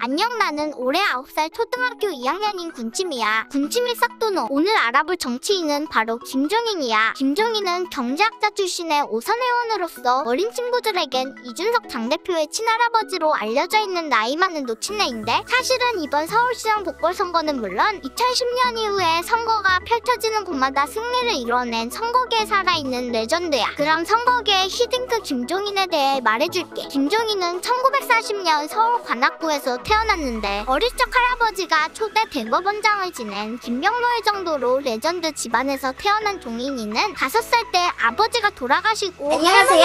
안녕 나는 올해 9살 초등학교 2학년인 군침이야. 군침이 싹도노. 오늘 알아볼 정치인은 바로 김종인이야. 김종인은 경제학자 출신의 오선 의원으로서 어린 친구들에겐 이준석 당대표의 친할아버지로 알려져 있는 나이 많은 노친네인데 사실은 이번 서울시장 보궐선거는 물론 2010년 이후에 선거가 펼쳐지는 곳마다 승리를 이뤄낸 선거계에 살아있는 legend야. 그럼 선거계의 히딩크 김종인에 대해 말해줄게. 김종인은 1940년 서울 관악구에서 태어났는데 어릴 적 할아버지가 초대 대법원장을 지낸 김병로의 손주로 레전드 집안에서 태어난 종인이는 5살 때 아버지가 돌아가시고.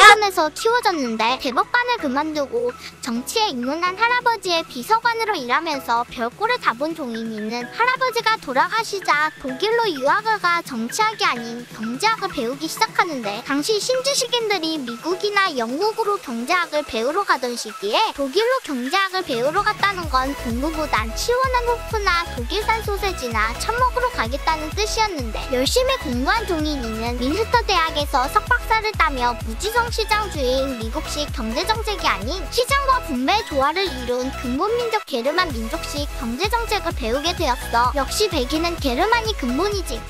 할머니에서 키워졌는데 대법관을 그만두고 정치에 입문한 할아버지의 비서관으로 일하면서 별꼴을 다본 종인이는 할아버지가 돌아가시자 독일로 유학을 가 정치학이 아닌 경제학을 배우기 시작하는데 당시 신주식인들이 미국이나 영국으로 경제학을 배우러 가던 시기에 독일로 경제학을 배우러 갔다 는 건 공부보단 시원한 호프나 독일산 소세지나 첫 먹으러 가겠다는 뜻이었는데 열심히 공부한 종인이는 민스터 대학에서 석박사를 따며 무지성 시장주의인 미국식 경제정책이 아닌 시장과 분배의 조화를 이룬 근본민족 게르만 민족식 경제정책을 배우게 되었어. 역시 백인은 게르만이 근본이지.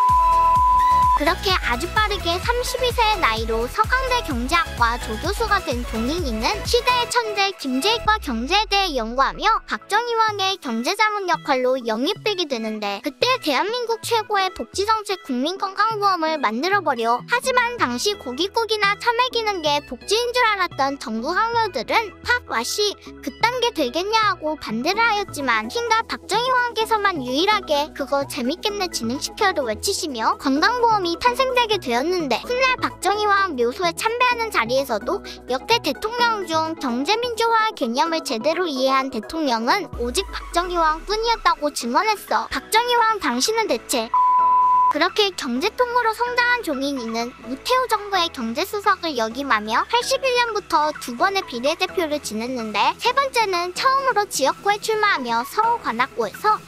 그렇게 아주 빠르게 32세의 나이로 서강대 경제학과 조교수가 된 종인이는 시대의 천재 김재익과 경제에 대해 연구하며 박정희왕의 경제자문 역할로 영입되게 되는데 그때 대한민국 최고의 복지정책 국민건강보험을 만들어버려. 하지만 당시 고깃국이나 처먹이는 게 복지인 줄 알았던 전국 학녀들은 팝, 와시 그딴 게 되겠냐 하고 반대를 하였지만 흰가 박정희왕께서만 유일하게 그거 재밌겠네 진행시켜도 외치시며 건강보험 이 탄생되게 되었는데 훗날 박정희왕 묘소에 참배하는 자리에서도 역대 대통령 중 경제민주화 개념을 제대로 이해한 대통령은 오직 박정희왕 뿐이었다고 증언했어. 박정희왕 당신은 대체 그렇게 경제통으로 성장한 종인이는 노태우 정부의 경제수석을 역임하며 81년부터 두 번의 비례대표를 지냈는데 세 번째는 처음으로 지역구에 출마하며 서울 관악구에서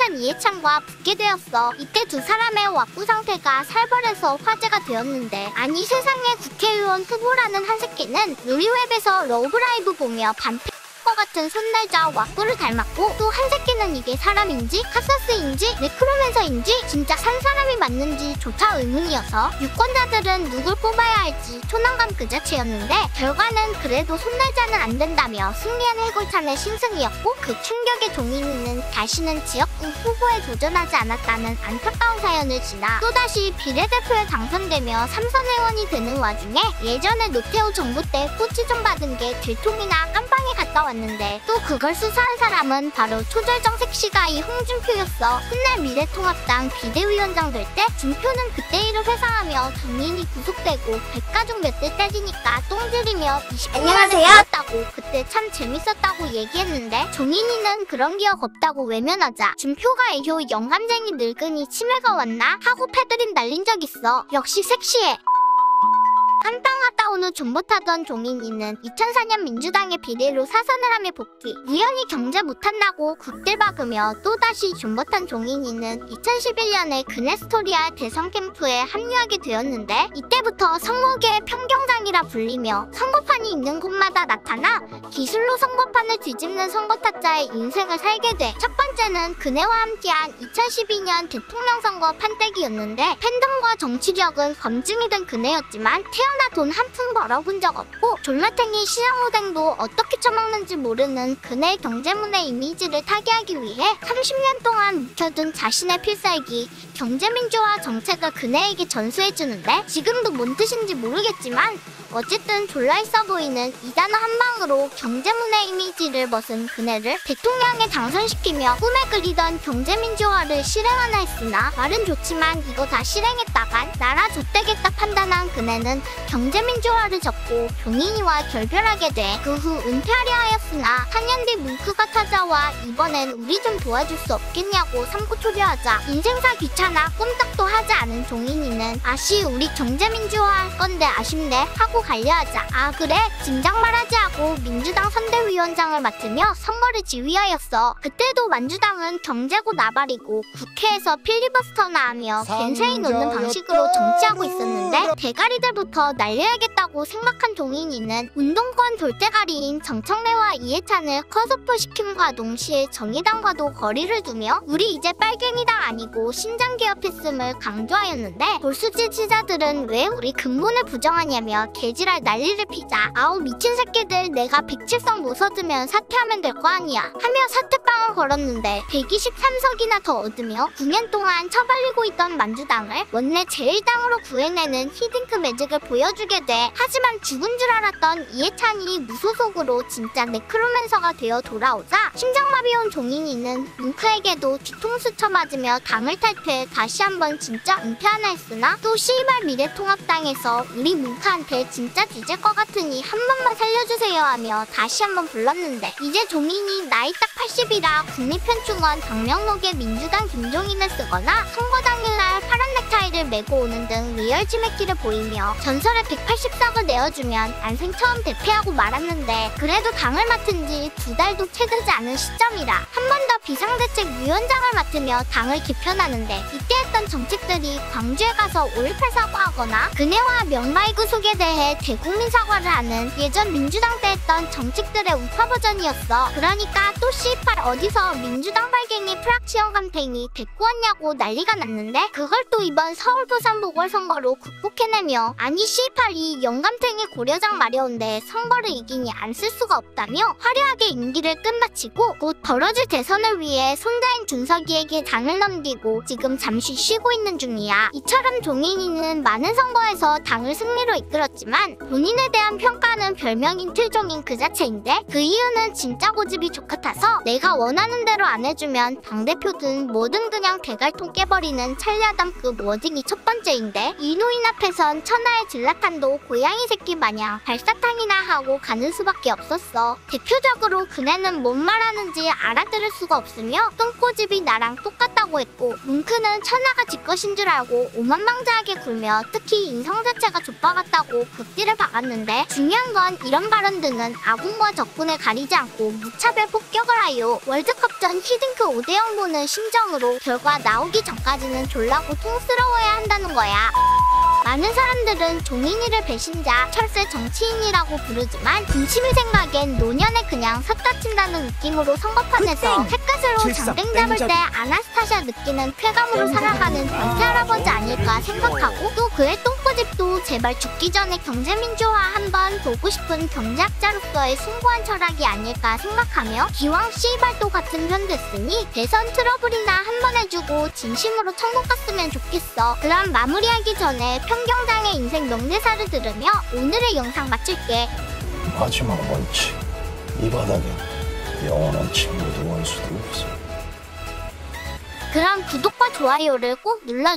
사케찬 이해찬과 붙게 되었어. 이때 두 사람의 왁구 상태가 살벌해서 화제가 되었는데 아니 세상에 국회의원 후보라는 한 새끼는 루리웹에서 러브라이브 보며 반패 것 같은 손날자 왁구를 닮았고 또 한 새끼는 이게 사람인지 카사스인지 네크로맨서인지 진짜 산 사람이 맞는지 조차 의문이어서 유권자들은 누굴 뽑아야 할지 초난감 그 자체였는데 결과는 그래도 손날자는 안 된다며 승리한 해골찬의 신승이었고 그 충격의 종인이는 다시는 지역구 후보에 도전하지 않았다는 안타까운 사연을 지나 또다시 비례대표에 당선되며 삼선 의원이 되는 와중에 예전에 노태우 정부 때 꼬치 좀 받은 게 들통이나 깜빵에 갔다 왔는데 또 그걸 수사한 사람은 바로 초절정 색 시가이 홍준표였어. 훗날 미래통합당 비대위원장 될 때 준표는 그때 일을 회상하며 정인이 구속되고 백가족 몇 대 때리니까 똥 들이며 20분 안녕하세요. 었다고 그때 참 재밌었다고 얘기했는데 종인이는 그런 기억 없다고 외면하자 준표가 애효 영감쟁이 늙은이 치매가 왔나 하고 패드립 날린 적 있어. 역시 섹시해. 한땅 갔다 온후 존버타던 종인이는 2004년 민주당의 비례로 사선을 하며 복귀. 우연히 경제 못한다고 국들 박으며 또다시 존버탄 종인이는 2011년에 그네스토리아 대선 캠프에 합류하게 되었는데 이때부터 선거계의 평경장이라 불리며 선거판이 있는 곳마다 나타나 기술로 선거판을 뒤집는 선거타짜의 인생을 살게 돼. 첫 번째는 그네와 함께한 2012년 대통령 선거 판때기였는데 팬덤과 정치력은 검증이 된 그네였지만 태어나 돈 한 푼 벌어본 적 없고 졸라탱이 시장오뎅도 어떻게 처먹는지 모르는 그네의 경제문의 이미지를 타개하기 위해 30년 동안 묵혀둔 자신의 필살기 경제민주화 정책을 그네에게 전수해주는데 지금도 뭔 뜻인지 모르겠지만 어쨌든 졸라 있어 보이는 이 단어 한 방으로 경제문의 이미지를 벗은 그네를 대통령에 당선시키며 꿈에 그리던 경제민주화를 실행하나 했으나 말은 좋지만 이거 다 실행했다간 나라 좆되겠다 판단한 그네는 경제민주화를 접고 종인이와 결별하게 돼 그 후 은퇴하려 하였으나 4년 뒤 뭉크가 찾아와 이번엔 우리 좀 도와줄 수 없겠냐고 삼고초려하자 인생사 귀찮아 꼼짝도 하지 않은 종인이는 아씨 우리 경제민주화 할 건데 아쉽네 하고 하고 관리하자. 아 그래? 진작 말하지 하고 민주당 선대위원장을 맡으며 선거를 지휘하였어. 그때도 만주당은 경제고 나발이고 국회에서 필리버스터나 하며 겐세이 놓는 방식으로 정치하고 있었는데 대가리들부터 날려야겠다고 생각한 동인이는 운동권 돌대가리인 정청래와 이해찬을 컷오프 시킴과 동시에 정의당과도 거리를 두며 우리 이제 빨갱이당 아니고 신장 개혁했음을 강조하였는데 볼수 지지자들은 왜 우리 근본을 부정하냐며 개 지랄 난리를 피자. 아우 미친 새끼들. 내가 107석 못 얻으면 사퇴하면 될 거 아니야. 하며 사퇴빵을 걸었는데 123석이나 더 얻으며 9년 동안 처발리고 있던 만주당을 원내 제1당으로 구해내는 히딩크 매직을 보여주게 돼. 하지만 죽은 줄 알았던 이해찬이 무소속으로 진짜 necromancer가 되어 돌아오자 심장마비 온 종인이는 뭉크에게도 뒤통수 쳐맞으며 당을 탈퇴해 다시 한번 진짜 은퇴하나 했으나 또 씨발 미래통합당에서 우리 뭉크한테 진짜 뒤질 것 같으니 한 번만 살려주세요 하며 다시 한번 불렀는데 이제 종인이 나이 딱 80이라 국립현충원 방명록에 민주당 김종인을 쓰거나 선거 당일날 파란 넥타이를 메고 오는 등 real 치매기를 보이며 전설의 180석을 내어주면 인생 처음 대패하고 말았는데 그래도 당을 맡은 지 두 달도 채 되지 않은 시점이라 한 번 더 비상대책 위원장을 맡으며 당을 개편하는데 이때 했던 정책들이 광주에 가서 5.18 사과하거나 그네와 명마이 구 속에 대해 대국민 사과를 하는 예전 민주당 때 했던 정책들의 우파 버전이었어. 그러니까 또 C8 어디서 민주당 발갱이 프락치형 감탱이 데리고 왔냐고 난리가 났는데 그걸 또 이번 서울 부산 보궐선거로 극복해내며 아니 C8이 영감탱이 고려장 마려운데 선거를 이기니 안 쓸 수가 없다며 화려하게 임기를 끝마치고 곧 벌어질 대선을 위해 손자인 준석이에게 당을 넘기고 지금 잠시 쉬고 있는 중이야. 이처럼 종인이는 많은 선거에서 당을 승리로 이끌었지만 본인에 대한 평가는 별명인 틀종인 그 자체인데 그 이유는 진짜 고집이 족같아서 내가 원하는 대로 안 해주면 당대표든 뭐든 그냥 대갈통 깨버리는 찰리아담급 워딩이 첫 번째인데 이노인 앞에선 천하의 질라탄도 고양이 새끼 마냥 발사탕이나 하고 가는 수밖에 없었어. 대표적으로 그네는 뭔 말하는지 알아들을 수가 없으며 똥꼬집이 나랑 똑같다고 했고 뭉크는 천하가 지 것인 줄 알고 오만망자하게 굴며 특히 인성 자체가 같다고 극딜을 박았는데 중요한 건 이런 발언들은 아군과 적군을 가리지 않고 무차별 폭격을 하여 월드컵 전 히딩크 5대0 보는 심정으로 결과 나오기 전까지는 졸라고 통스러 워야 한다는 거야. 많은 사람들은 종인이를 배신자, 철새 정치인이라고 부르지만 중심이 생각엔 노년에 그냥 섰다 친다는 느낌으로 선거판에서 햇볕으로 질삭, 장땡 잡을. 때 아나스타샤 느끼는 쾌감으로 살아가는 변태 할아버지 아닐까 생각하고 또 그의 똥꼬집도 제발 죽기 전에 경제민주화 한번 보고 싶은 경제학자로서의 숭고한 철학이 아닐까 생각하며 기왕 씨발도 같은 편 됐으니 대선 트러블이나 한번 해주고 진심으로 천국 갔으면 좋겠어. 그럼 마무리하기 전에 평경장의 인생 명대사를 들으며 오늘의 영상 마칠게. 마지막 원칙. 이 바닥엔 영원한 친구도 원수도 없어. 그럼 구독과 좋아요를 꼭 눌러